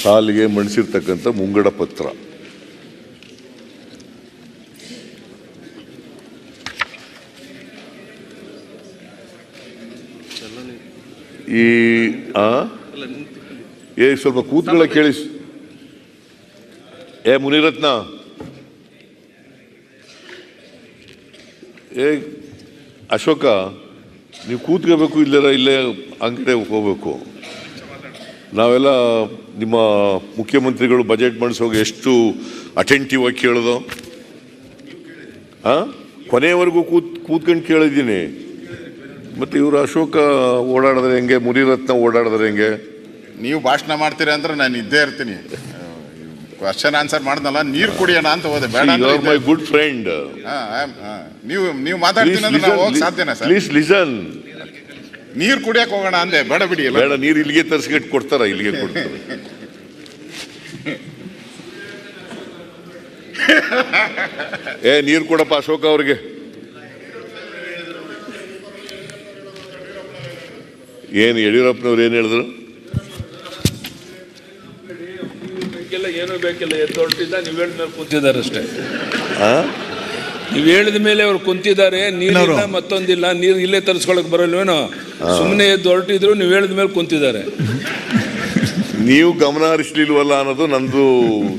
ಸಾಲಿಗೆ ಮಣಿಸಿರ್ತಕ್ಕಂಥ ಮುಂಗಡ ಪತ್ರ. ಈ ಆ? ಏ ಸ್ವಲ್ಪ ಕೂತ್ಗಳ ಕೇಳಿ. ಏ ಮುನಿರತ್ನ. ಏ ಅಶೋಕ ನೀವು ಕೂತ್ಕೋಬೇಕು ಇಲ್ಲರ ಇಲ್ಲೇ ಅಂಗಡಿ ಹೋಗ್ಬೇಕು. ನಾವೆಲ್ಲ ನಿಮ್ಮ ಮುಖ್ಯಮಂತ್ರಿಗಳು ಬಜೆಟ್ ಮಂಡಿಸುವಾಗ ಎಷ್ಟು ಅಟೆಂಟಿವ್ ಆಗಿ ಕೇಳೋದು? ಹಾಂ ಕೊನೆಯವರೆಗೂ ಕೂತ್ ಕೂತ್ಕೊಂಡು ಕೇಳಿದ್ದೀನಿ. ಮತ್ತೆ ಇವರು ಅಶೋಕ ಓಡಾಡಿದ್ರೆ ಹೆಂಗೆ? ಮುನಿರತ್ನ ಓಡಾಡಿದ್ರೆ ಹೆಂಗೆ? ನೀವು ಭಾಷಣ ಮಾಡ್ತೀರಾ ಅಂದ್ರೆ ನಾನು ಇದ್ದೇ ಇರ್ತೀನಿ. ಕ್ವಶನ್ ಆನ್ಸರ್ ಮಾಡ್ದಲ್ಲ ನೀರು ಕುಡಿಯೋಣ ಅಂತ ಹೋದೆ. ಬೇಡ ಮೈ ಗುಡ್ ಫ್ರೆಂಡ್ ನೀವು ನೀವು ಮಾತಾಡ್ತೀನಿ ಅಂದ್ರೆ ನಾವು ಹೋಗಕ್ ಸಾಧ್ಯನಾ ಸರ್. ಪ್ಲೀಸ್ ಲಿಸನ್ ನೀರು ಕುಡಿಯಕ್ ಹೋಗೋಣ ಅಂದೆ ಬೇಡ ಬಿಡಿ ಬೇಡ ನೀರು ಇಲ್ಲಿಗೆ ತರಿಸ್ಬಿಟ್ಟು ಕೊಡ್ತಾರ ಇಲ್ಲಿಗೆ ಕೊಡ್ತಾರೆ. ಏ ನೀರು ಕೊಡಪ್ಪ ಅಶೋಕ ಅವ್ರಿಗೆ. ಏನು ಯಡಿಯೂರಪ್ಪನವ್ರು ಏನು ಹೇಳಿದ್ರು? ಏನು ಏನೂ ಬೇಕಿಲ್ಲ ಎದ್ದು ಹೊರಟಿದ್ದ ನೀವು ಕುಂತಿದ್ದಾರೆ ಅಷ್ಟೇ. ಆ? ನೀವು ಹೇಳಿದ ಮೇಲೆ ಅವ್ರು ಕುಂತಿದ್ದಾರೆ ನೀರಿಲ್ಲ ಮತ್ತೊಂದಿಲ್ಲ ನೀರು ಇಲ್ಲೇ ತರಿಸ್ಕೊಳಕ್ ಬರಲ್ವೇನೋ? ಸುಮ್ಮನೆ ಎದ್ದು ಹೊರಟಿದ್ರು ನೀವು ಹೇಳಿದ ಮೇಲೆ ಕುಂತಿದ್ದಾರೆ. ನೀವು ಗಮನ ಹರಿಸ್ಲಿಲ್ವಲ್ಲ ಅನ್ನೋದು ನಂದು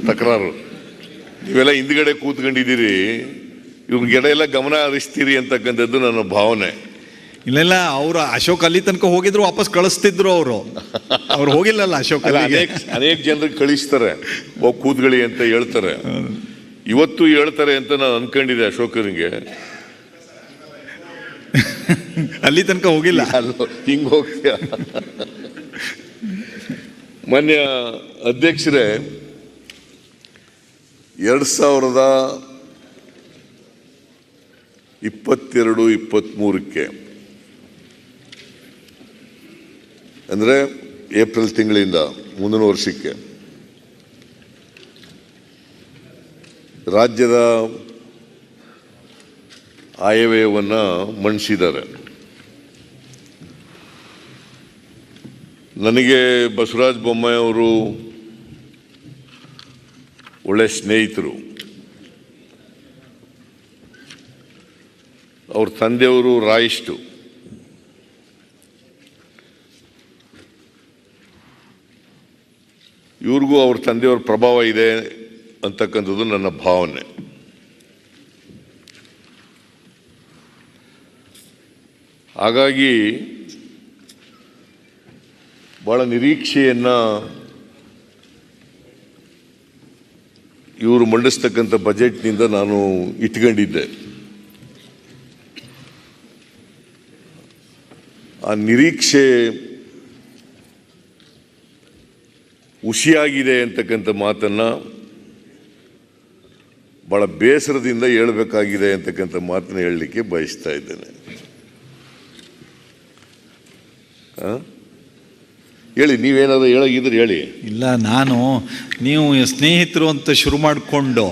ತಕರಾರು. ನೀವೆಲ್ಲ ಹಿಂದ್ಗಡೆ ಕೂತ್ಕೊಂಡಿದ್ದೀರಿ. ಇವ್ರಿಗೆಡೆ ಎಲ್ಲ ಗಮನ ಹರಿಸ್ತೀರಿ ಅಂತಕ್ಕಂಥದ್ದು ನನ್ನ ಭಾವನೆ. ಇಲ್ಲೆಲ್ಲ ಅವರು ಅಶೋಕ್ ಅಲ್ಲಿ ತನಕ ಹೋಗಿದ್ರು ವಾಪಸ್ ಕಳಿಸ್ತಿದ್ರು ಅವರು. ಅವ್ರು ಹೋಗಿಲ್ಲಲ್ಲ ಅಶೋಕ್ ಅನೇಕ ಅನೇಕ ಜನರಿಗೆ ಕಳಿಸ್ತಾರೆ. ಹೋಗಿ ಕೂತ್ಕೊಳ್ಳಿ ಅಂತ ಹೇಳ್ತಾರೆ. ಇವತ್ತು ಹೇಳ್ತಾರೆ ಅಂತ ನಾನು ಅನ್ಕೊಂಡಿದ್ದೆ ಅಶೋಕನಿಗೆ. ಅಲ್ಲಿ ತನಕ ಹೋಗಿಲ್ಲ. ಅಲ್ಲೋ ಹಿಂಗ ಹೋಗ್ತೀಯ? ಮಾನ್ಯ ಅಧ್ಯಕ್ಷರೇ ಎರಡು ಸಾವಿರದ ಇಪ್ಪತ್ತೆರಡು ಇಪ್ಪತ್ತ್ಮೂರಕ್ಕೆ ಅಂದರೆ ಏಪ್ರಿಲ್ ತಿಂಗಳಿಂದ ಮುಂದಿನ ವರ್ಷಕ್ಕೆ ರಾಜ್ಯದ ಆಯವ್ಯಯವನ್ನು ಮಂಡಿಸಿದ್ದಾರೆ ನನಗೆ ಬಸವರಾಜ ಬೊಮ್ಮಾಯಿ ಅವರು ಒಳ್ಳೆ ಸ್ನೇಹಿತರು. ಅವ್ರ ತಂದೆಯವರು ರಾಯಿಷ್ಟು ಇವ್ರಿಗೂ ಅವ್ರ ತಂದೆಯವ್ರ ಪ್ರಭಾವ ಇದೆ. ಅಂತಕ್ಕಂಥದ್ದು ನನ್ನ ಭಾವನೆ. ಹಾಗಾಗಿ ಭಾಳ ನಿರೀಕ್ಷೆಯನ್ನು ಇವರು ಮಂಡಿಸ್ತಕ್ಕಂಥ ಬಜೆಟ್ನಿಂದ ನಾನು ಇಟ್ಕೊಂಡಿದ್ದೆ. ಆ ನಿರೀಕ್ಷೆ ಹುಷಿಯಾಗಿದೆ ಅಂತಕ್ಕಂಥ ಮಾತನ್ನ ಬಹಳ ಬೇಸರದಿಂದ ಹೇಳಬೇಕಾಗಿದೆ ಅಂತಕ್ಕಂಥ ಮಾತನ್ನ ಹೇಳಲಿಕ್ಕೆ ಬಯಸ್ತಾ ಇದ್ದೇನೆ? ಹೇಳಿ, ನೀವೇನಾದರೂ ಹೇಳೋಗಿದ್ರೆ ಹೇಳಿ ಇಲ್ಲ, ನಾನು, ನೀವು ಸ್ನೇಹಿತರು ಅಂತ ಶುರು ಮಾಡಿಕೊಂಡು